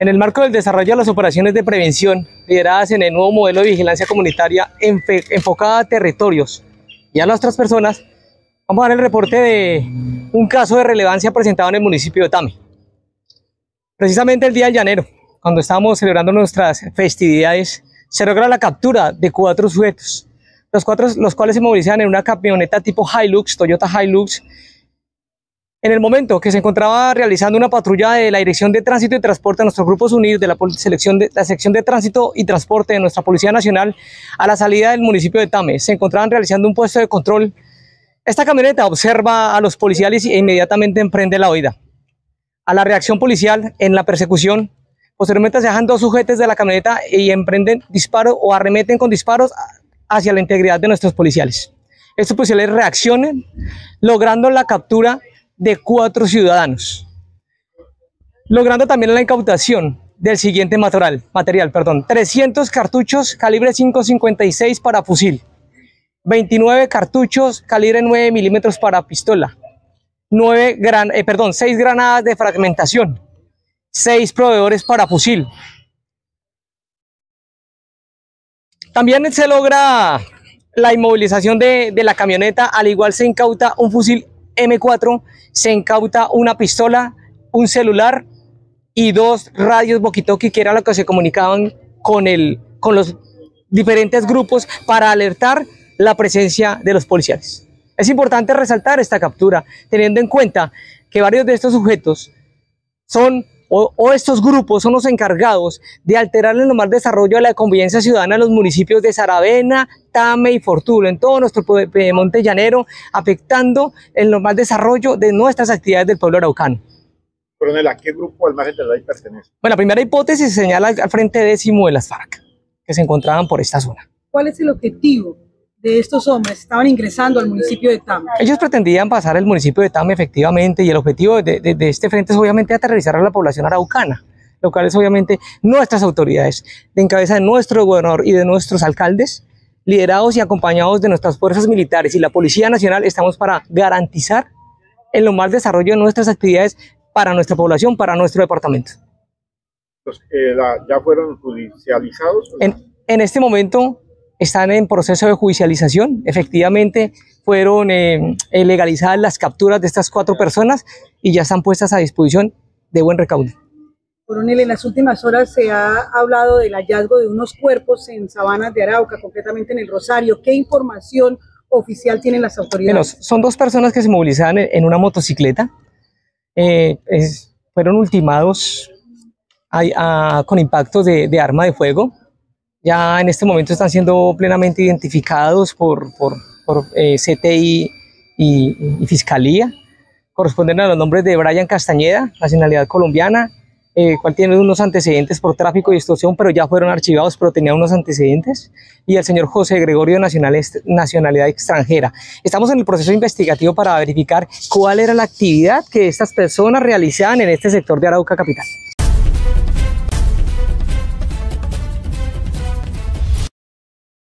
En el marco del desarrollo de las operaciones de prevención lideradas en el nuevo modelo de vigilancia comunitaria enfocada a territorios y a las otras personas, vamos a dar el reporte de un caso de relevancia presentado en el municipio de Tame. Precisamente el día de llanero, cuando estábamos celebrando nuestras festividades, se logra la captura de cuatro sujetos, los, cuatro, los cuales se movilizaban en una camioneta tipo Hilux, Toyota Hilux, en el momento que se encontraba realizando una patrulla de la Dirección de Tránsito y Transporte de nuestros grupos unidos de la, selección de la sección de Tránsito y Transporte de nuestra Policía Nacional a la salida del municipio de Tame, se encontraban realizando un puesto de control. Esta camioneta observa a los policiales e inmediatamente emprende la huida. A la reacción policial en la persecución, posteriormente se dejan dos sujetos de la camioneta y emprenden disparos o arremeten con disparos hacia la integridad de nuestros policiales. Estos policiales reaccionan, logrando la captura de cuatro ciudadanos, logrando también la incautación del siguiente material, material perdón, 300 cartuchos calibre 5.56 para fusil, 29 cartuchos calibre 9 milímetros para pistola, 9 gran, eh, perdón, 6 granadas de fragmentación, 6 proveedores para fusil. También se logra la inmovilización de, de la camioneta, al igual se incauta un fusil M4 se incauta una pistola, un celular y dos radios boquitoki que era lo que se comunicaban con, el, con los diferentes grupos para alertar la presencia de los policiales. Es importante resaltar esta captura, teniendo en cuenta que varios de estos sujetos son o, estos grupos son los encargados de alterar el normal desarrollo de la convivencia ciudadana en los municipios de Saravena, Tame y Fortulo, en todo nuestro monte llanero, afectando el normal desarrollo de nuestras actividades del pueblo araucano. Coronel, ¿a qué grupo al margen de la ley pertenece? Bueno, la primera hipótesis se señala al frente décimo de las FARC, que se encontraban por esta zona. ¿Cuál es el objetivo de estos hombres estaban ingresando al municipio de Tame. Ellos pretendían pasar el municipio de Tame efectivamente y el objetivo de, de, este frente es obviamente aterrizar a la población araucana, lo cual es obviamente nuestras autoridades, de en cabeza de nuestro gobernador y de nuestros alcaldes, liderados y acompañados de nuestras fuerzas militares y la Policía Nacional, estamos para garantizar el normal desarrollo de nuestras actividades para nuestra población, para nuestro departamento. Eh, ¿Ya fueron judicializados? En, en este momento están en proceso de judicialización. Efectivamente, fueron eh, eh, legalizadas las capturas de estas cuatro personas y ya están puestas a disposición de buen recaudo. Coronel, en las últimas horas se ha hablado del hallazgo de unos cuerpos en sabanas de Arauca, concretamente en el Rosario. ¿Qué información oficial tienen las autoridades? son dos personas que se movilizaban en, una motocicleta. Eh, fueron ultimados con impactos de, de arma de fuego ya en este momento están siendo plenamente identificados por, por, por eh, CTI y, Fiscalía. Corresponden a los nombres de Brian Castañeda, nacionalidad colombiana, eh, cual tiene unos antecedentes por tráfico y extorsión, pero ya fueron archivados, pero tenía unos antecedentes, y el señor José Gregorio, nacionalidad extranjera. Estamos en el proceso investigativo para verificar cuál era la actividad que estas personas realizaban en este sector de Arauca Capital.